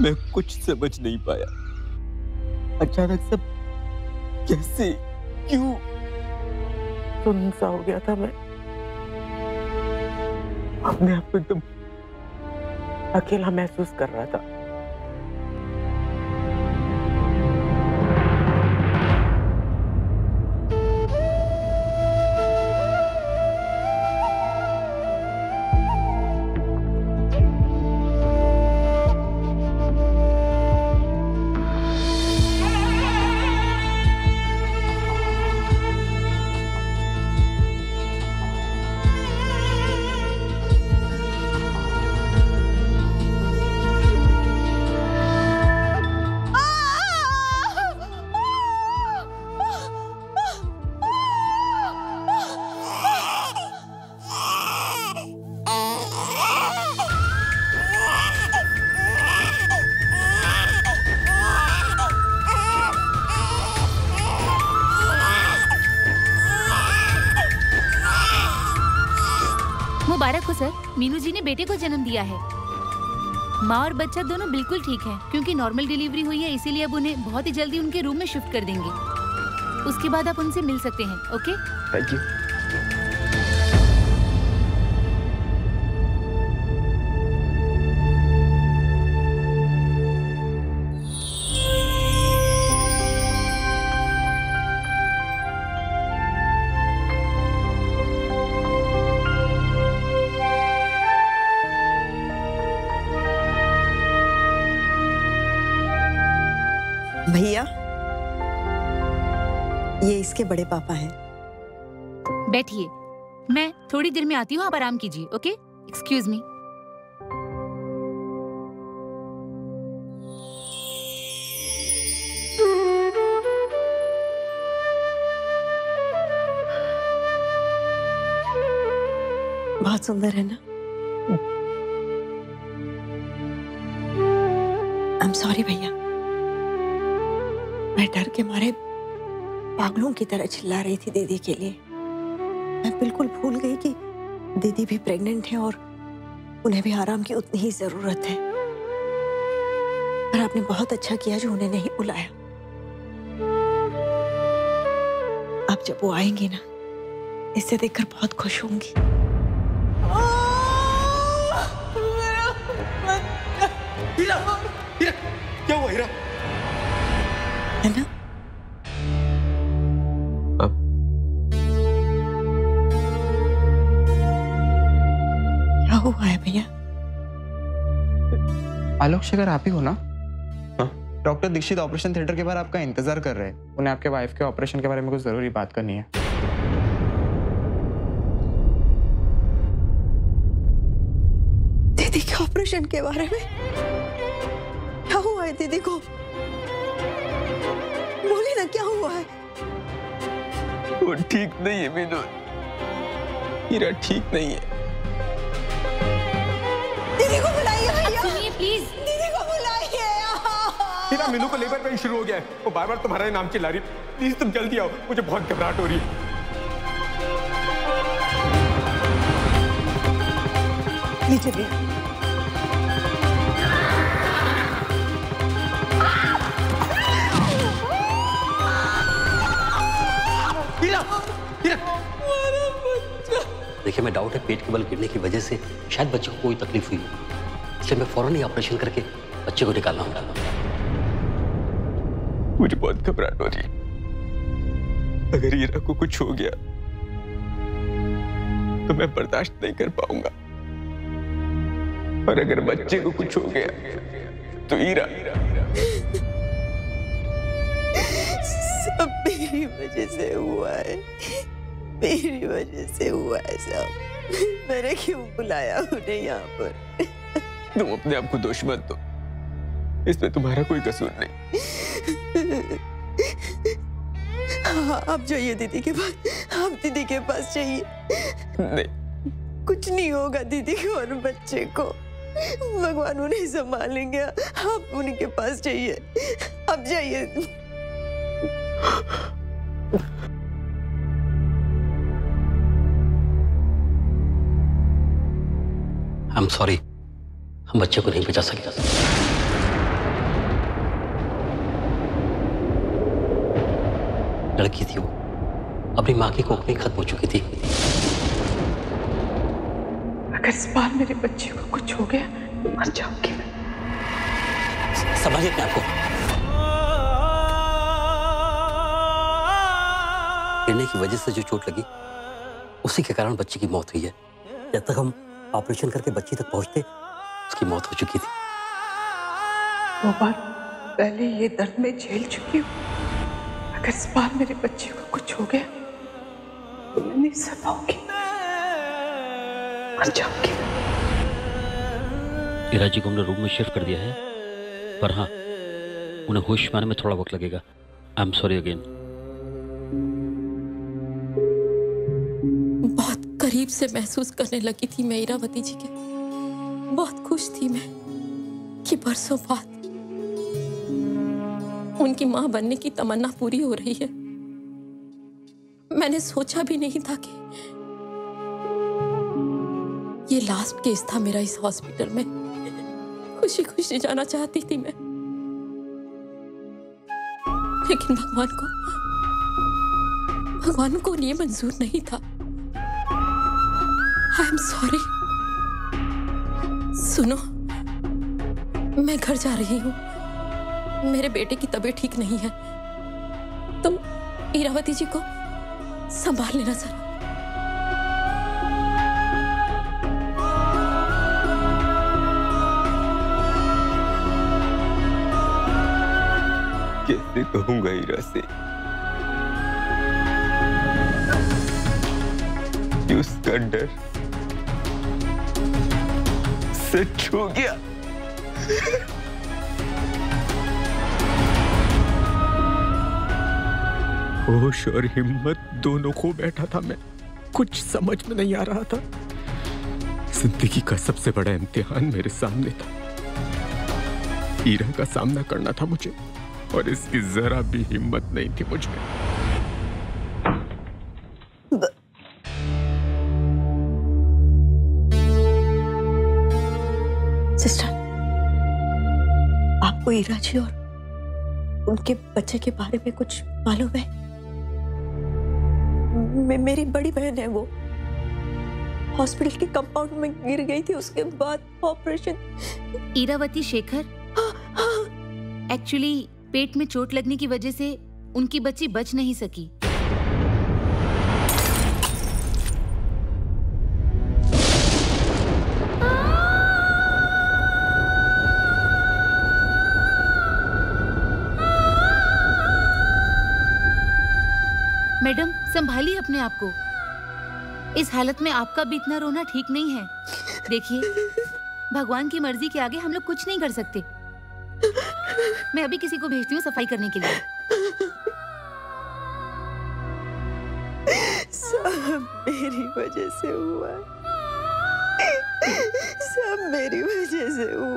मैं कुछ समझ नहीं पाया। अचानक सब कैसे, क्यों? सुन सा हो गया था मैं? अपने आप को एकदम अकेला महसूस कर रहा था। मीनू जी ने बेटे को जन्म दिया है। माँ और बच्चा दोनों बिल्कुल ठीक हैं, क्योंकि नॉर्मल डिलीवरी हुई है, इसीलिए अब उन्हें बहुत ही जल्दी उनके रूम में शिफ्ट कर देंगे। उसके बाद आप उनसे मिल सकते हैं ओके थैंक यू इसके बड़े पापा हैं। बैठिए। मैं थोड़ी देर में आती हूँ आप आराम कीजिए ओके? एक्सक्यूज मी बहुत सुंदर है ना? आई एम सॉरी भैया। मैं डर के मारे पागलों की तरह चिल्ला रही थी दीदी के लिए। मैं बिल्कुल भूल गई कि दीदी भी प्रेग्नेंट है और उन्हें भी आराम की उतनी ही ज़रूरत है। पर आपने बहुत अच्छा किया जो उन्हें नहीं बुलाया। आप जब वो आएँगी ना इसे देखकर बहुत खुश होंगी। क्या हुआ हीरा? आलोक शेखर आप ही हो ना? हाँ। डॉक्टर दीक्षित ऑपरेशन थिएटर के बाहर आपका इंतज़ार कर रहे हैं। उन्हें आपके वाइफ के ऑपरेशन के बारे में कुछ ज़रूरी बात करनी है। दीदी के ऑपरेशन के बारे में? क्या हुआ है दीदी को? बोली ना क्या हुआ है? वो ठीक नहीं है विनोद। हीरा ठीक नहीं है। प्लीज़ दीदी को बुलाइए। हीरा मीनू को लेबर पेन शुरू हो गया है। वो बार बार तुम्हारा नाम चिल्ला रही है। प्लीज़ तुम जल्दी आओ। मुझे बहुत घबराहट हो रही है। हीरा हीरा। देखिए मैं डाउट है पेट के बल गिरने की वजह से शायद बच्चे को कोई तकलीफ़ हुई हो। इसलिए मैं फ़ौरन ही ऑपरेशन करके बच्चे को निकालना हूँ मुझे बहुत घबराहट हो रही अगर हीरा को कुछ हो गया तो मैं बर्दाश्त नहीं कर पाऊँगा। और अगर बच्चे को कुछ हो गया तो हीरा। सब मेरी वजह से हुआ है। मेरी वजह से हुआ है सब। मैंने क्यों बुलाया उन्हें यहाँ पर? तुम अपने आप को दोष मत दो। इसमें तुम्हारा कोई कसूर नहीं। हाँ, आप जाइए दीदी के पास। आप दीदी के पास जाइए। नहीं। कुछ नहीं होगा दीदी को और बच्चे को। भगवान उन्हें संभालेंगे। आप उन्हीं के पास जाइए। आप जाइए। एम सॉरी हम बच्चे को नहीं बचा सकते लड़की थी वो। अपनी माँ की कोख में खत्म हो चुकी थी। अगर इस बार मेरे बच्चे को कुछ हो गया मर जाऊँगी समझ आपको गिरने की वजह से जो चोट लगी उसी के कारण बच्चे की मौत हुई है। जब तक हम ऑपरेशन करके बच्ची तक पहुँचते उसकी मौत हो चुकी थी। दो बार पहले ये दर्द में झेल चुकी हूँ। अगर इस बार मेरे बच्चे को कुछ हो गया तो मैं नहीं सह पाऊँगी मर जाऊँगी। इरा जी को हमने रूम में शिफ्ट कर दिया है। पर हाँ उन्हें होश में आने में थोड़ा वक्त लगेगा। आई एम सॉरी अगेन बहुत करीब से महसूस करने लगी थी मैं इरावती जी के। बहुत खुश थी मैं कि बरसों बाद उनकी माँ बनने की तमन्ना पूरी हो रही है। मैंने सोचा भी नहीं था कि ये लास्ट केस था मेरा इस हॉस्पिटल में। खुशी खुशी जाना चाहती थी मैं। लेकिन भगवान को भगवान को ये मंजूर नहीं था। I am sorry. सुनो, मैं घर जा रही हूँ। मेरे बेटे की तबीयत ठीक नहीं है। तुम इरावती जी को संभाल लेना जरा। कैसे कहूँगा हीरा से? उसका डर सच हो गया। होश और हिम्मत दोनों खो बैठा था मैं। कुछ समझ में नहीं आ रहा था। ज़िंदगी का सबसे बड़ा इम्तिहान मेरे सामने था। हीरा का सामना करना था मुझे, और इसकी जरा भी हिम्मत नहीं थी मुझ आपको ईरा जी और उनके बच्चे के बारे में कुछ मालूम है? मे, मेरी बड़ी बहन है वो। हॉस्पिटल के कंपाउंड में गिर गई थी उसके बाद ऑपरेशन। ईरावती शेखर? एक्चुअली पेट में चोट लगने की वजह से उनकी बच्ची बच नहीं सकी। संभालिए अपने आप को। इस हालत में आपका भी इतना रोना ठीक नहीं है। देखिए, भगवान की मर्ज़ी के आगे हम लोग कुछ नहीं कर सकते। मैं अभी किसी को भेजती हूँ सफ़ाई करने के लिए। सब मेरी वजह से हुआ। सब मेरी वजह से हुआ।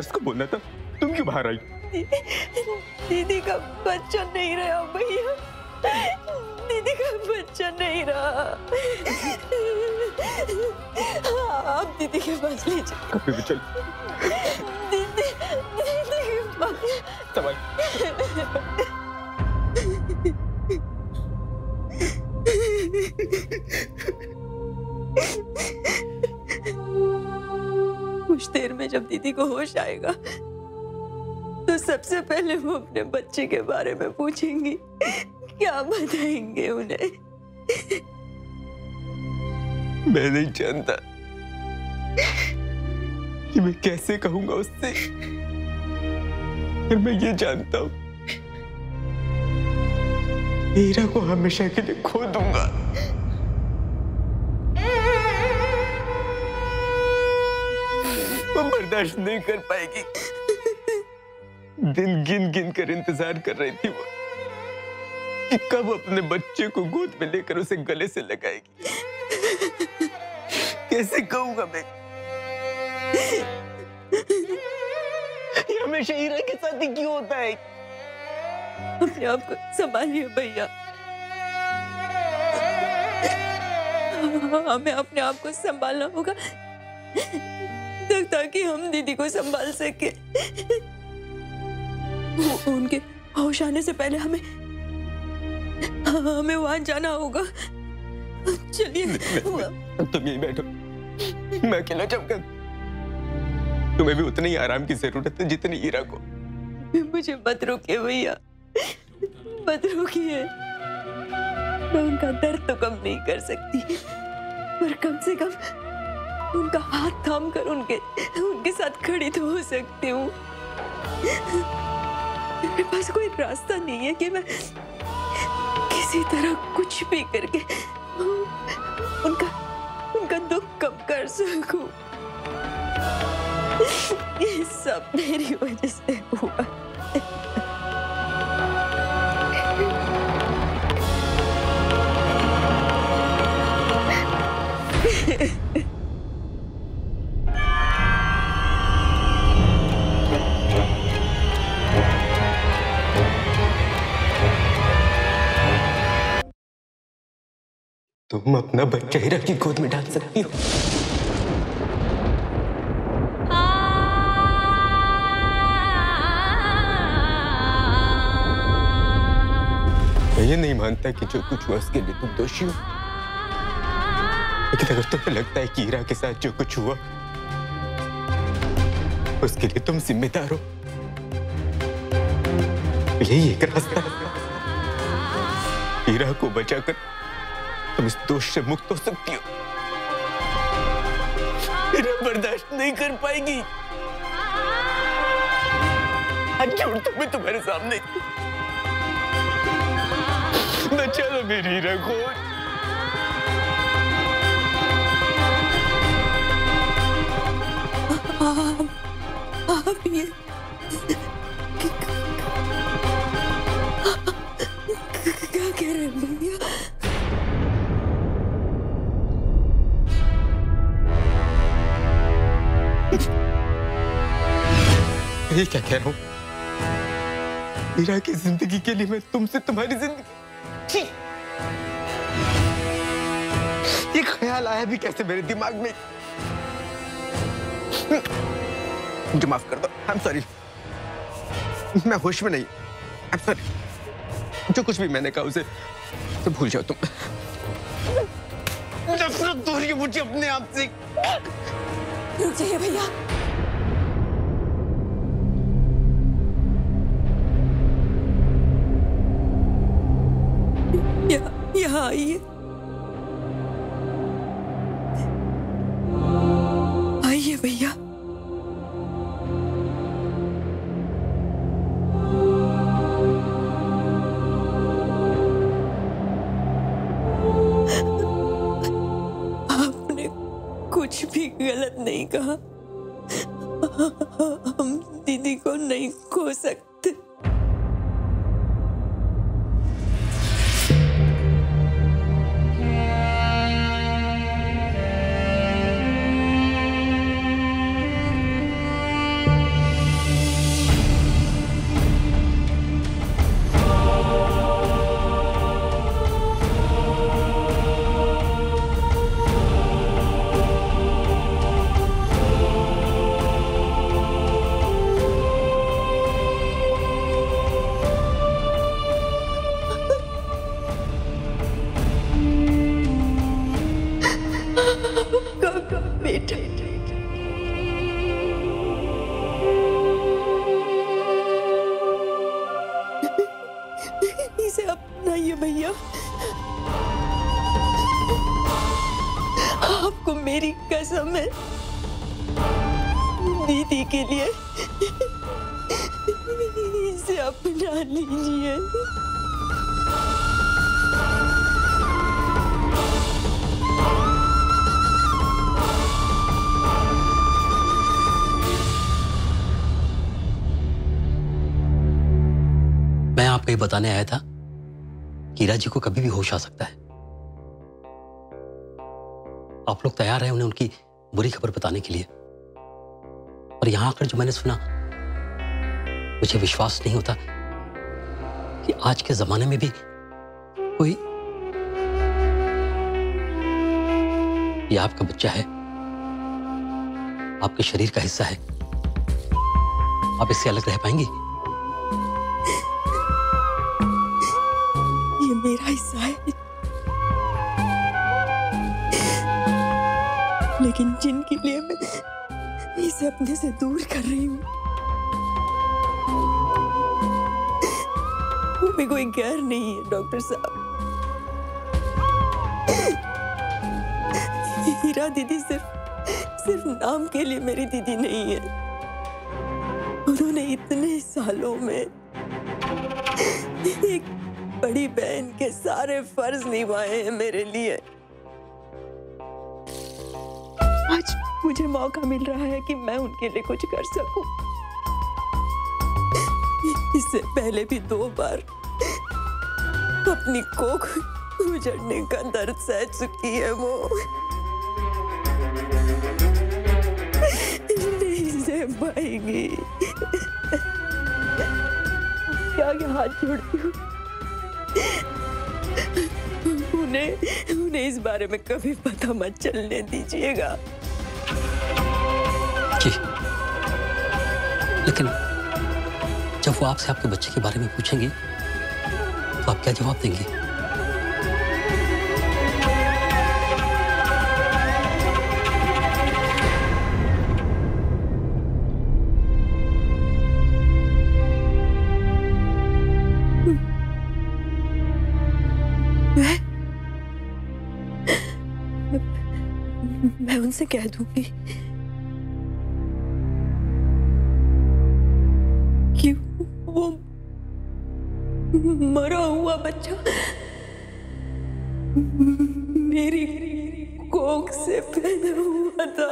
नर्स को बोलना था तुम क्यों बाहर आई? दीदी का बच्चा नहीं रहा भैया। दीदी का बच्चा नहीं रहा। आप दीदी के पास ले कभी भी चल। दीदी दीदी के पास। जब दीदी को होश आएगा तो सबसे पहले वो अपने बच्चे के बारे में पूछेंगी, क्या बताएँगे उन्हें? मैं नहीं जानता कि मैं कैसे कहूँगा उससे। पर मैं ये जानता हूँ हीरा को हमेशा के लिए खो दूँगा। वो बर्दाश्त नहीं कर पाएगी। दिन गिन गिन कर इंतज़ार कर रही थी वो, कि कब अपने बच्चे को गोद में लेकर उसे गले से लगाएगी। कैसे कहूँगा मैं? हमेशा हीरा के साथ ही क्यों होता है? अपने आप को संभालिए भैया। हमें अपने आप को संभालना होगा। तक ताकि हम दीदी को संभाल सके। उनके होश आने से पहले हमें हमें वहाँ जाना होगा। चलिए तुम यही बैठो। मैं अकेला जाऊँगा तुम्हें भी उतनी ही आराम की ज़रूरत है जितनी हीरा को। मुझे मत रोकिए भैया। मत रोकिए। मैं उनका दर्द तो कम नहीं कर सकती पर कम से कम उनका हाथ थाम कर उनके उनके साथ खड़ी तो हो सकती हूँ। मेरे पास कोई रास्ता नहीं है कि मैं किसी तरह कुछ भी करके उनका उनका दुख कम कर सकूँ। ये सब मेरी वजह से हुआ। तुम अपना बच्चा हीरा की गोद में डाल सकती हो। ये नहीं मानता कि जो कुछ हुआ उसके लिए तुम दोषी हो। लेकिन अगर तुम्हें लगता है कि हीरा के साथ जो कुछ हुआ, उसके लिए तुम जिम्मेदार हो। यही एक रास्ता है। हीरा को बचाकर तुम इस दोष से मुक्त हो सकती हो। बर्दाश्त नहीं कर पाएगी। तो मैं तुम्हारे सामने। बचा लो मेरी रखो आप ये ये क्या कह रहा हूँ? हीरा की ज़िंदगी के लिए मैं तुमसे तुम्हारी ज़िंदगी ये ख्याल आया भी कैसे मेरे दिमाग में? मुझे माफ़ कर दो। आई एम सॉरी मैं होश में नहीं। आई एम सॉरी जो कुछ भी मैंने कहा उसे तो भूल जाओ तुम। नफरत हो रही है मुझे अपने आप से। भैया। यहाँ आइए। भैया। आपको मेरी कसम है। दीदी के लिए। इसे अपना लीजिए। मैं आपको ये बताने आया था हीरा जी को कभी भी होश आ सकता है। आप लोग तैयार हैं उन्हें उनकी बुरी खबर बताने के लिए। और यहाँ आकर जो मैंने सुना, मुझे विश्वास नहीं होता कि आज के जमाने में भी कोई ये आपका बच्चा है, आपके शरीर का हिस्सा है। आप इससे अलग रह पाएँगी? मेरा हिस्सा है लेकिन जिनके लिए मैं इसे अपने से दूर कर रही हूँ, वो भी कोई गैर नहीं है, डॉक्टर साहब। हीरा दीदी सिर्फ़ सिर्फ़ नाम के लिए मेरी दीदी नहीं है। उन्होंने इतने सालों में एक बड़ी बहन के सारे फ़र्ज़ निभाए हैं मेरे लिए। आज मुझे मौका मिल रहा है कि मैं उनके लिए कुछ कर सकूँ। इससे पहले भी दो बार अपनी कोख उजड़ने का दर्द सह चुकी है वो। नहीं क्या हाथ जोड़ती हूँ? उन्हें उन्हें इस बारे में कभी पता मत चलने दीजिएगा। जी। लेकिन जब वो आपसे आपके बच्चे के बारे में पूछेंगे तो आप क्या जवाब देंगी? मैं उनसे कह दूँगी। कि वो मरा हुआ बच्चा मेरी कोख से पैदा हुआ था।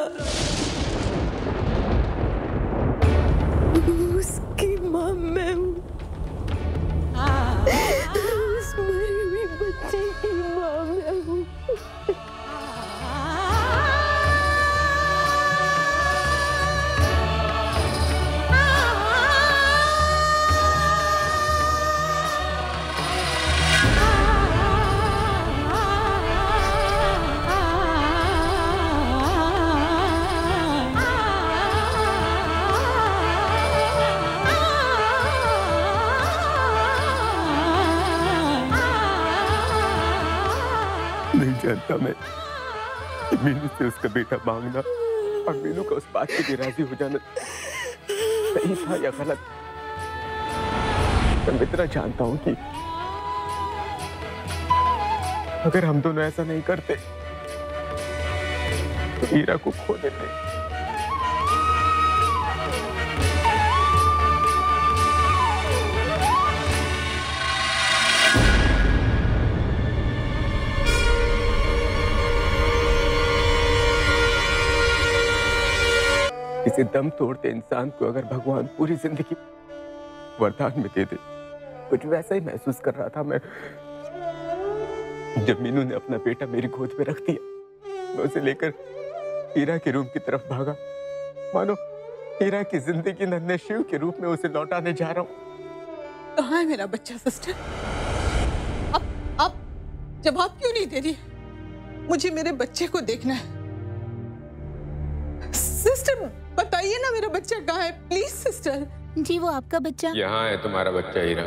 मीनू से उसका बेटा मांगना और मीनू का उस बात के लिए राज़ी हो जाना सही था या गलत? मैं इतना जानता हूँ कि अगर हम दोनों ऐसा नहीं करते तो ईरा को खो देते। किसी दम तोड़ते इंसान को अगर भगवान पूरी ज़िंदगी वरदान में दे दे, कुछ वैसा ही महसूस कर रहा था मैं। जब मीनू ने अपना बेटा मेरी गोद में रख दिया, मैं उसे लेकर हीरा के रूम की तरफ़ भागा। मानो, हीरा की ज़िंदगी नन्हे शिव के रूप में उसे लौटाने जा रहा हूँ। कहाँ है मेरा बच्चा सिस्टर अब अब जवाब क्यों नहीं दे रही मुझे मेरे बच्चे को देखना है। सिस्टर बताइए ना मेरा बच्चा कहाँ है? प्लीज़ सिस्टर जी वो आपका बच्चा। यहाँ है तुम्हारा बच्चा हीरा।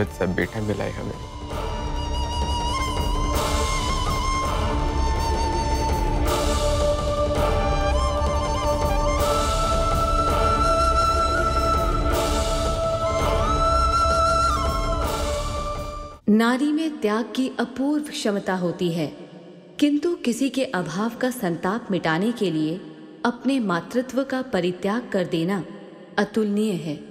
खूबसूरत सा बेटा मिला है हमें। नारी में त्याग की अपूर्व क्षमता होती है, किंतु किसी के अभाव का संताप मिटाने के लिए अपने मातृत्व का परित्याग कर देना अतुलनीय है।